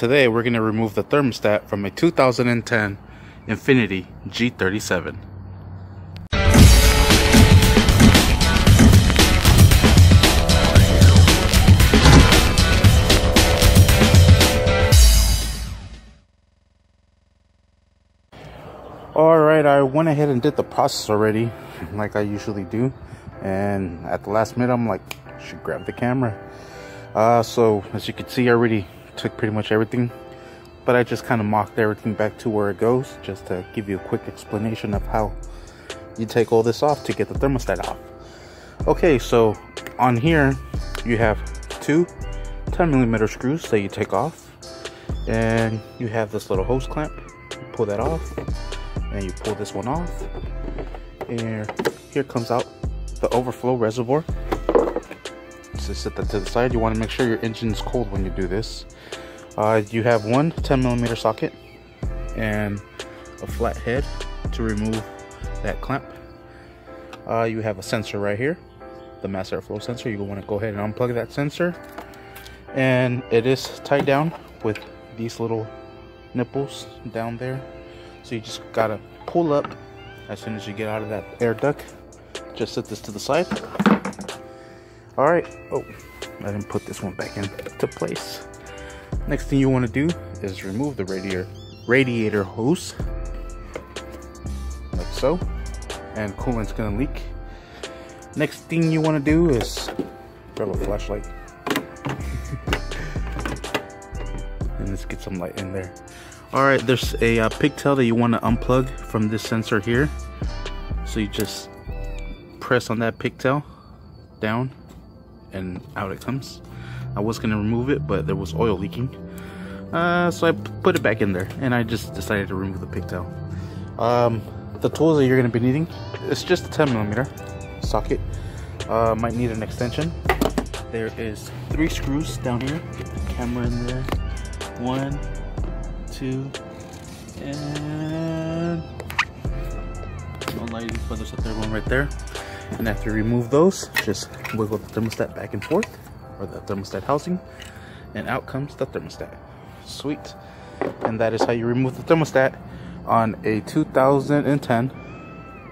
today we're going to remove the thermostat from a 2010 Infiniti G37. Alright, I went ahead and did the process already, like I usually do. And at the last minute, I'm like, should grab the camera. Uh, so, as you can see, I already took pretty much everything. But I just kind of mocked everything back to where it goes, just to give you a quick explanation of how you take all this off to get the thermostat off. Okay, so on here, you have two 10 millimeter screws that you take off. And you have this little hose clamp. You pull that off and you pull this one off and here comes out the overflow reservoir so set that to the side. You want to make sure your engine is cold when you do this. Uh, you have one 10 millimeter socket and a flat head to remove that clamp. Uh, you have a sensor right here the mass airflow sensor. You want to go ahead and unplug that sensor. And it is tied down with these little nipples down there. So you just gotta pull up as soon as you get out of that air duct. Just set this to the side. All right. Oh, I didn't put this one back into place. Next thing you want to do is remove the radiator radiator hose, like so, and coolant's gonna leak. Next thing you want to do is grab a flashlight. and let's get some light in there. All right, there's a uh, pigtail that you want to unplug from this sensor here. So you just press on that pigtail down and out it comes. I was gonna remove it, but there was oil leaking. Uh, so I put it back in there and I just decided to remove the pigtail. Um, the tools that you're gonna be needing, it's just a 10 millimeter socket. Uh, might need an extension. There is three screws down here. Camera in there. One, two, and one lighting but there's a third one right there. And after you remove those, just wiggle the thermostat back and forth, or the thermostat housing, and out comes the thermostat. Sweet. And that is how you remove the thermostat on a 2010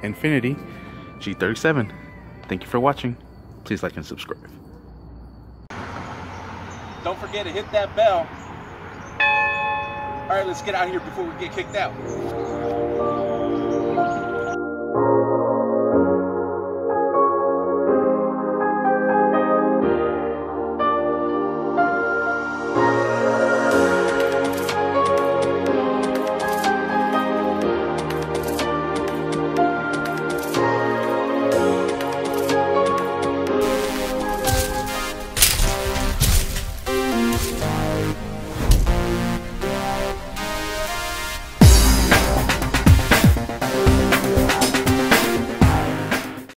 Infiniti G37. Thank you for watching. Please like and subscribe. Don't forget to hit that bell all right, let's get out here before we get kicked out.